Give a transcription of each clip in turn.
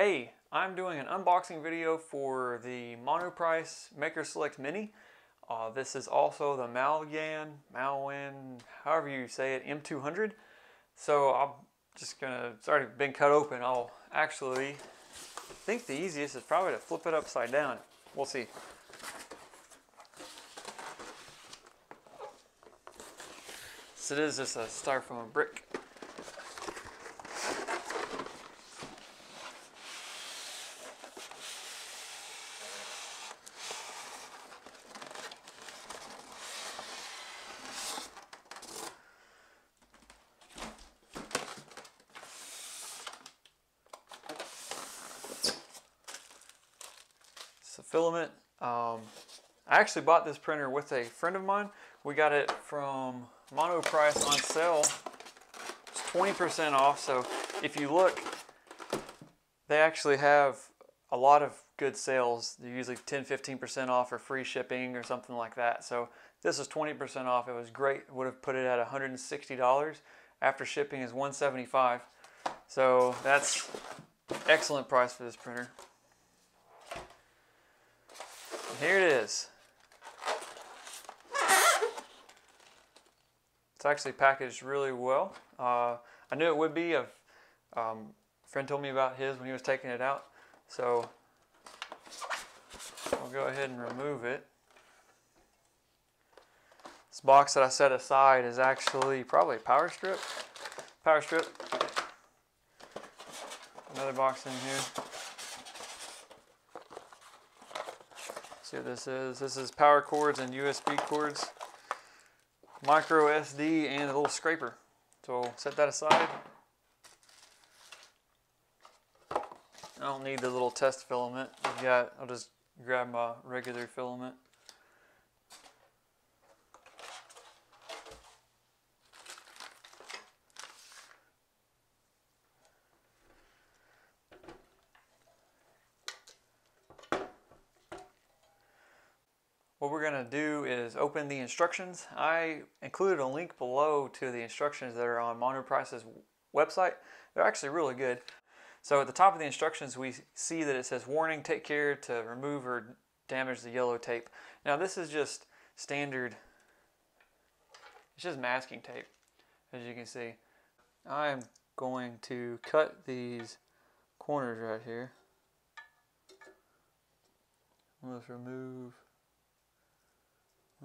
Hey, I'm doing an unboxing video for the Monoprice Maker Select Mini. Uh, this is also the Malyan, Malwin, however you say it, M200. So I'm just gonna, it's already been cut open. I'll actually think the easiest is probably to flip it upside down. We'll see. So it is just a styrofoam brick. Filament. Um, I actually bought this printer with a friend of mine. We got it from Monoprice on sale. It's 20% off. So if you look, they actually have a lot of good sales. They're usually 10 15% off or free shipping or something like that. So this is 20% off. It was great. Would have put it at $160. After shipping is 175 So that's excellent price for this printer. Here it is. It's actually packaged really well. Uh, I knew it would be. A um, friend told me about his when he was taking it out. So I'll go ahead and remove it. This box that I set aside is actually probably a power strip. Power strip. Another box in here. See what this is. This is power cords and USB cords micro SD and a little scraper. So I'll set that aside. I don't need the little test filament. I've got, I'll just grab my regular filament. What we're going to do is open the instructions. I included a link below to the instructions that are on Monoprice's website. They're actually really good. So at the top of the instructions we see that it says warning, take care to remove or damage the yellow tape. Now this is just standard, it's just masking tape as you can see. I am going to cut these corners right here. Let's remove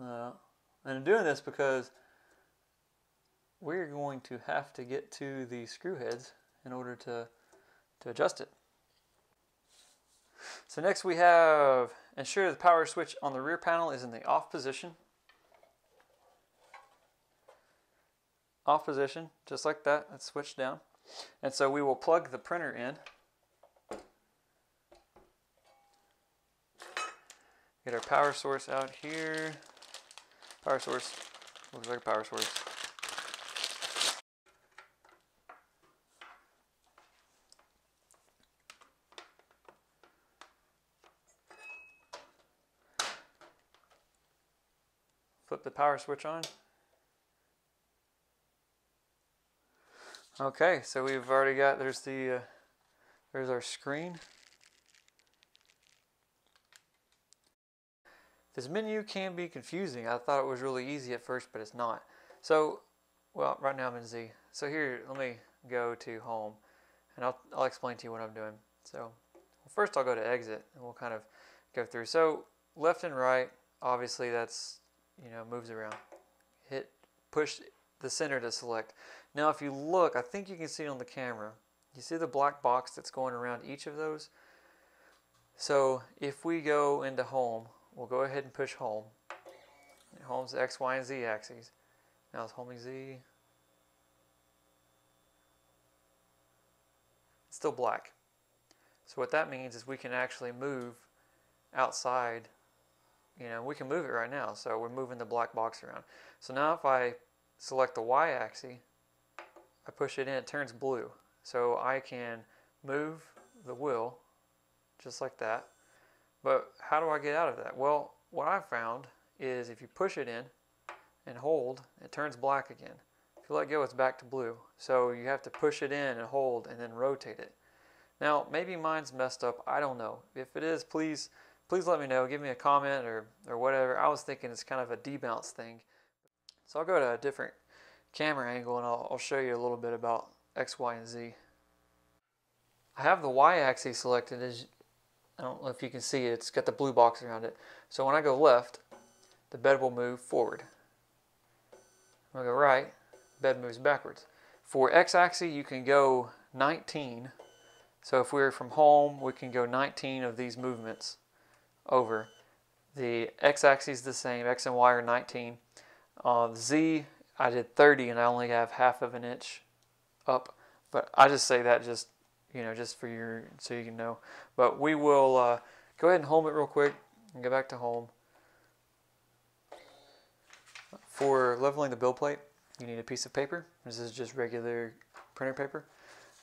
uh, and I'm doing this because we're going to have to get to the screw heads in order to, to adjust it. So next we have ensure the power switch on the rear panel is in the off position. Off position, just like that, it's switched down. And so we will plug the printer in. Get our power source out here. Power source. Looks like a power source. Flip the power switch on. Okay, so we've already got, there's the, uh, there's our screen. This menu can be confusing. I thought it was really easy at first, but it's not. So, well, right now I'm in Z. So here, let me go to home, and I'll, I'll explain to you what I'm doing. So, first I'll go to exit, and we'll kind of go through. So, left and right, obviously that's, you know, moves around. Hit, push the center to select. Now, if you look, I think you can see it on the camera. You see the black box that's going around each of those? So, if we go into home, we'll go ahead and push home. Home's X, Y, and Z axes. Now it's homing Z. It's still black. So what that means is we can actually move outside. You know, we can move it right now. So we're moving the black box around. So now if I select the Y axis, I push it in, it turns blue. So I can move the wheel just like that but how do I get out of that? Well, what I found is if you push it in and hold, it turns black again. If you let go, it's back to blue. So you have to push it in and hold and then rotate it. Now, maybe mine's messed up. I don't know. If it is, please please let me know. Give me a comment or, or whatever. I was thinking it's kind of a debounce thing. So I'll go to a different camera angle and I'll, I'll show you a little bit about X, Y, and Z. I have the Y axis selected as I don't know if you can see it, it's got the blue box around it. So when I go left, the bed will move forward. When I go right, bed moves backwards. For X axis, you can go 19. So if we're from home, we can go 19 of these movements over. The X axis is the same, X and Y are 19. Uh, Z, I did 30 and I only have half of an inch up. But I just say that just you know, just for your, so you can know. But we will uh, go ahead and home it real quick and go back to home. For leveling the build plate, you need a piece of paper. This is just regular printer paper.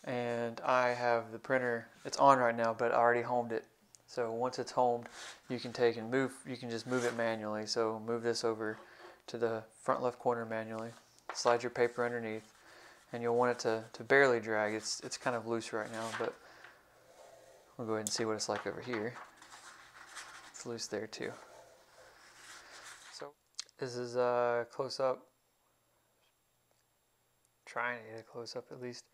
And I have the printer, it's on right now, but I already homed it. So once it's homed, you can take and move, you can just move it manually. So move this over to the front left corner manually. Slide your paper underneath and you'll want it to, to barely drag. It's, it's kind of loose right now, but we'll go ahead and see what it's like over here. It's loose there too. So this is a close up. Trying to get a close up at least.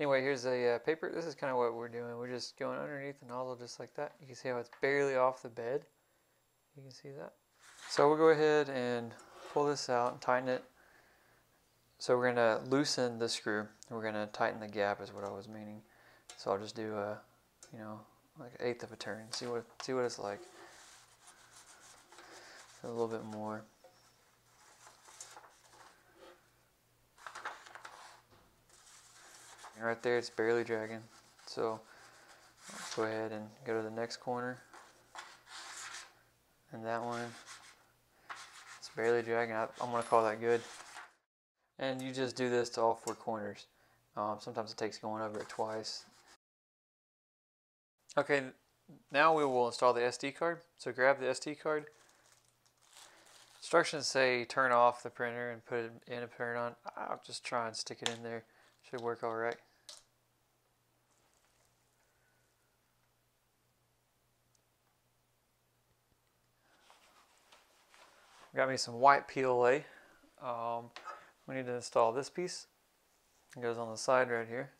Anyway, here's a uh, paper. This is kind of what we're doing. We're just going underneath the nozzle just like that. You can see how it's barely off the bed. You can see that. So we'll go ahead and pull this out and tighten it so we're going to loosen the screw. We're going to tighten the gap is what I was meaning. So I'll just do a, you know, like eighth of a turn. See what see what it's like. A little bit more. And right there, it's barely dragging. So I'll go ahead and go to the next corner. And that one, it's barely dragging. I, I'm to call that good and you just do this to all four corners. Um, sometimes it takes going over it twice. Okay, now we will install the SD card. So grab the SD card. Instructions say turn off the printer and put it in a print on. I'll just try and stick it in there. Should work all right. Got me some white PLA. Um, we need to install this piece. It goes on the side right here.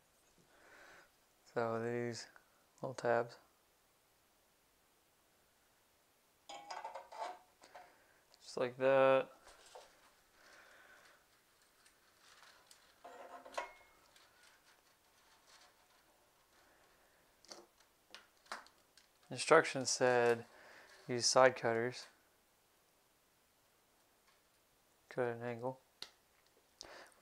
So these little tabs. Just like that. Instructions said use side cutters. Cut at an angle.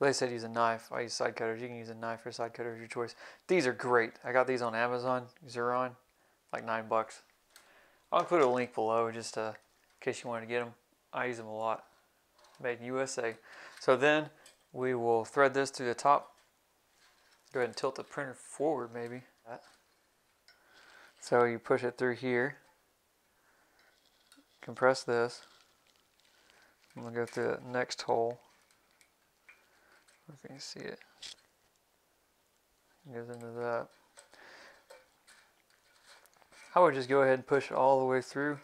They said use a knife. I use side cutters. You can use a knife or side cutter, your choice. These are great. I got these on Amazon, Xuron, like nine bucks. I'll include a link below just uh, in case you wanted to get them. I use them a lot. Made in USA. So then we will thread this through the top. Go ahead and tilt the printer forward maybe. So you push it through here. Compress this. I'm going to go through the next hole. If you can see it. it goes into that. I would just go ahead and push it all the way through.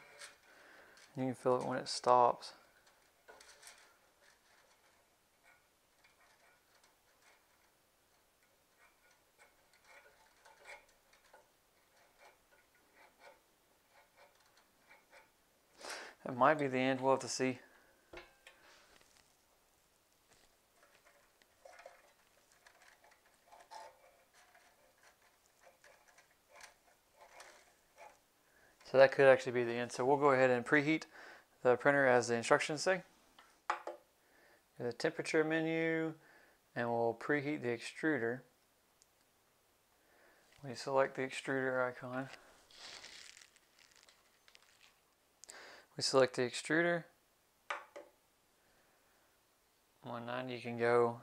You can feel it when it stops. It might be the end, we'll have to see. So that could actually be the end. So we'll go ahead and preheat the printer as the instructions say. The temperature menu and we'll preheat the extruder. We select the extruder icon. We select the extruder. 190 you can go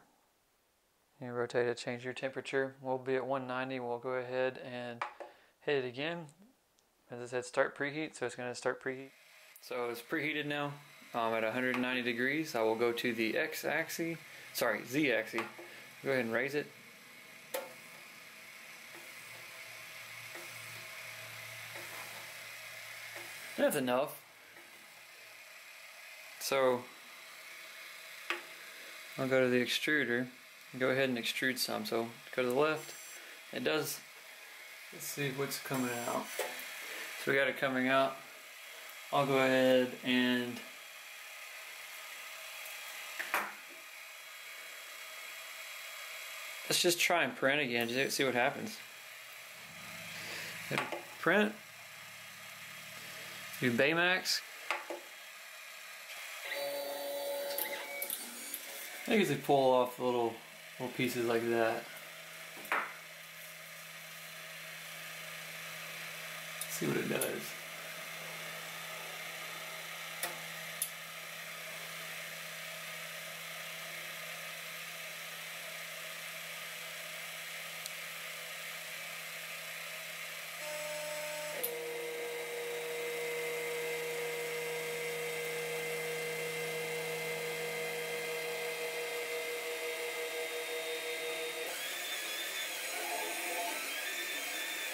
you rotate it, change your temperature. We'll be at 190. We'll go ahead and hit it again. As I said, start preheat, so it's going to start preheat. So it's preheated now um, at 190 degrees. I will go to the X axis, sorry, Z axis. Go ahead and raise it. That's enough. So I'll go to the extruder go ahead and extrude some. So go to the left. It does, let's see what's coming out. So we got it coming out. I'll go ahead and let's just try and print again. Just see what happens. Print. Do Baymax. I think they pull off little little pieces like that. See what it does.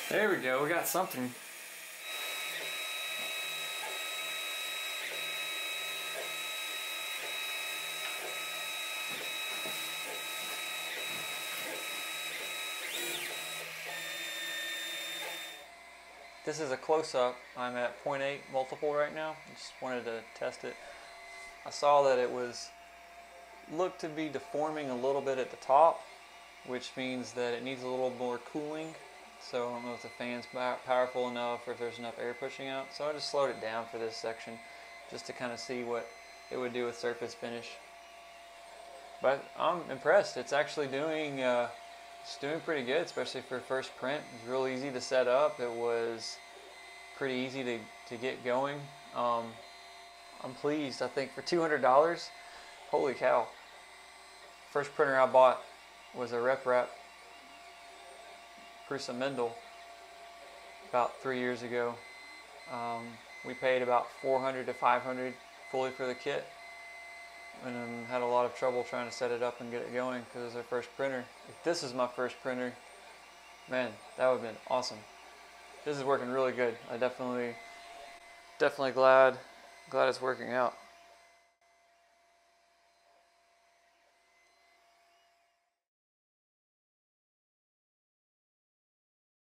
There we go, we got something. This is a close-up. I'm at 0.8 multiple right now. Just wanted to test it. I saw that it was looked to be deforming a little bit at the top, which means that it needs a little more cooling so I don't know if the fan's powerful enough or if there's enough air pushing out. So I just slowed it down for this section just to kind of see what it would do with surface finish. But I'm impressed. It's actually doing uh, it's doing pretty good, especially for first print. It's real easy to set up. It was pretty easy to, to get going. Um, I'm pleased. I think for $200, holy cow. First printer I bought was a RepRap Prusa Mendel about three years ago. Um, we paid about 400 to 500 fully for the kit and had a lot of trouble trying to set it up and get it going because it was our first printer. If this is my first printer, man, that would have been awesome. This is working really good. I definitely, definitely glad, glad it's working out.